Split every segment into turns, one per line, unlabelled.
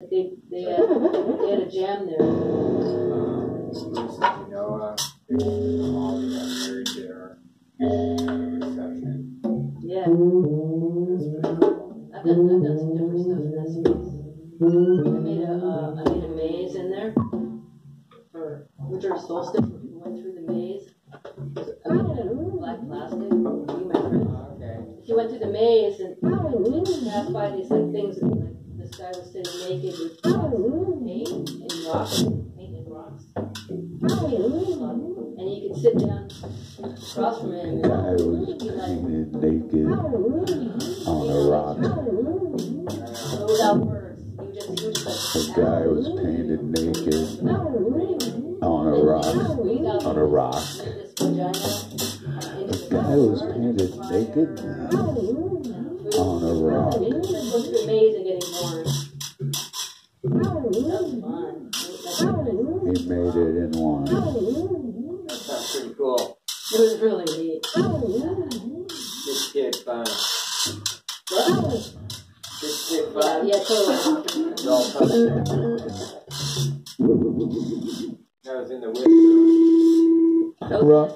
They, they, had, they had a jam there.
Uh, Noah, all got married there. Had a reception.
Yeah,
It was pretty cool.
I've done, I've done some different stuff in that space. I made a, uh, I made a maze in there for winter solstice, when people went through the maze. I made it out of black plastic, you remember it?
Okay.
If went through the maze and you passed by these like guy was sitting naked with paint and rocks, paint and rocks. And you could sit down across from him.
The guy was painted naked oh, on a rock.
So without words, you just, you just
The guy was painted naked on a rock. On a rock. The guy was painted naked on a rock.
Going through the maze and getting born. That was fun.
He made it in one.
That's pretty cool.
It was really neat.
Good kid fun.
What?
Good kid
Yeah,
fun.
yeah, totally.
Adult fun. That was in the winter.
A rock.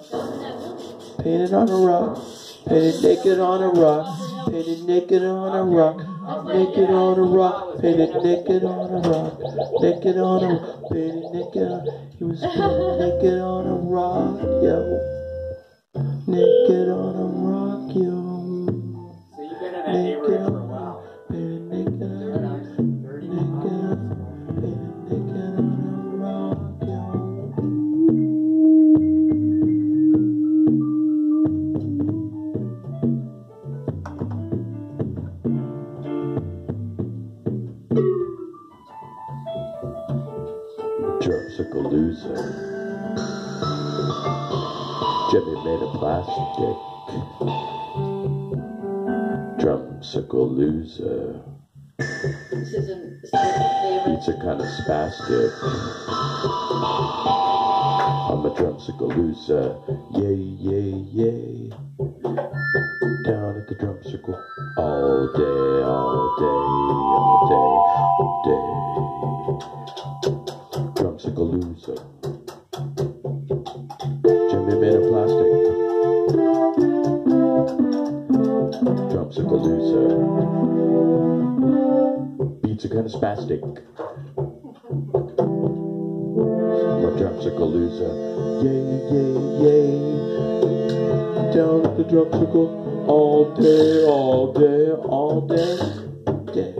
Painted on a rock. Painted naked on a rock. Painted naked on a rock. Naked on a rock. Painted naked on a rock. Naked on a painted naked on he was naked on a rock, yo. Naked on a rock, Dropsicalooza. Jimmy made a plastic. Drumsicalooza.
This isn't, this is my favorite.
Pizza kind of spastic. I'm a drumsicalooza. Yay, yay, yay. Down at the drum circle. All day, all day, all day, all day. Drumsicalooza. Jimmy made a plastic. Drumsicalooza. Beats are kind of spastic. My dropsicalooza. Yay, yay, yay. Down at the dropsicle. All day, all day, all day. Day.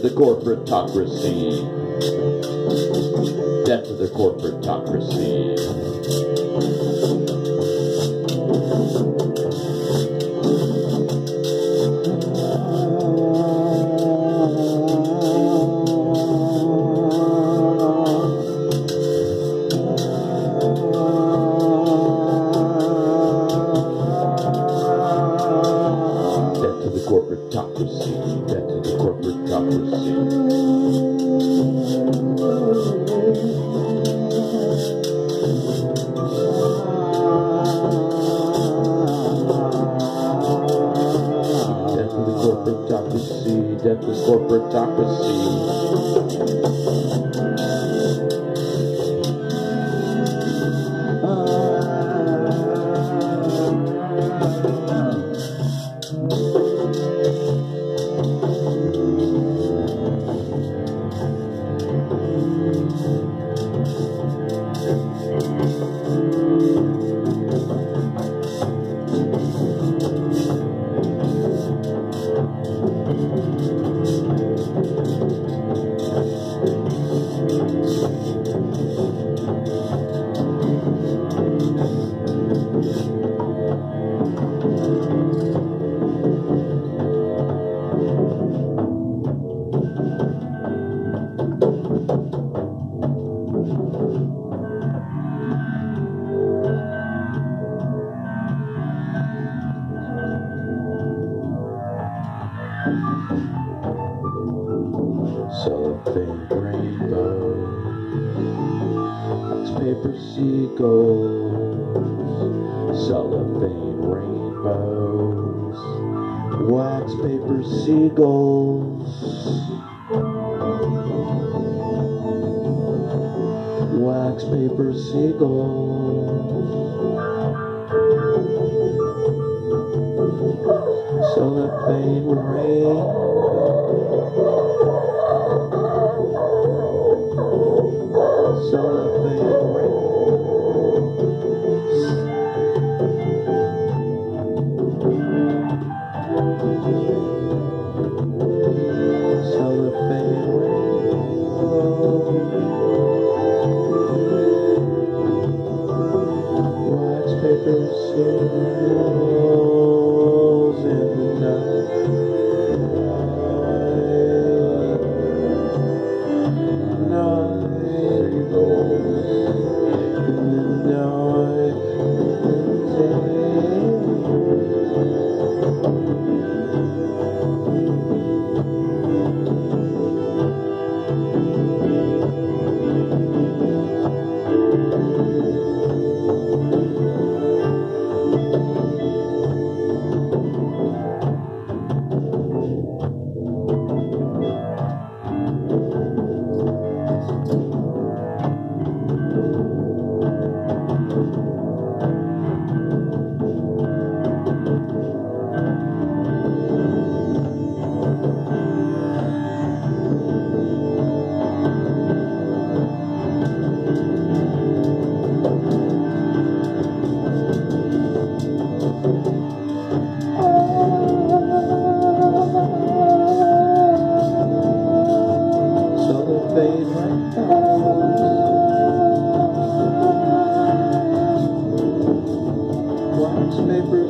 To the corporatocracy. Death to the corporatocracy. Death to the corporatocracy. The corporatocracy. Death the corporatocracy. Paper seagulls, cellophane rainbows, wax paper seagulls, wax paper seagulls, cellophane rainbow. Cellophane paper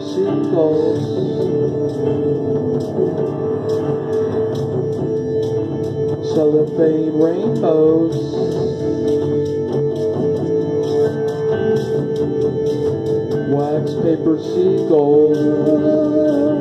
seagulls. Cellophane rainbows. wax paper seagulls.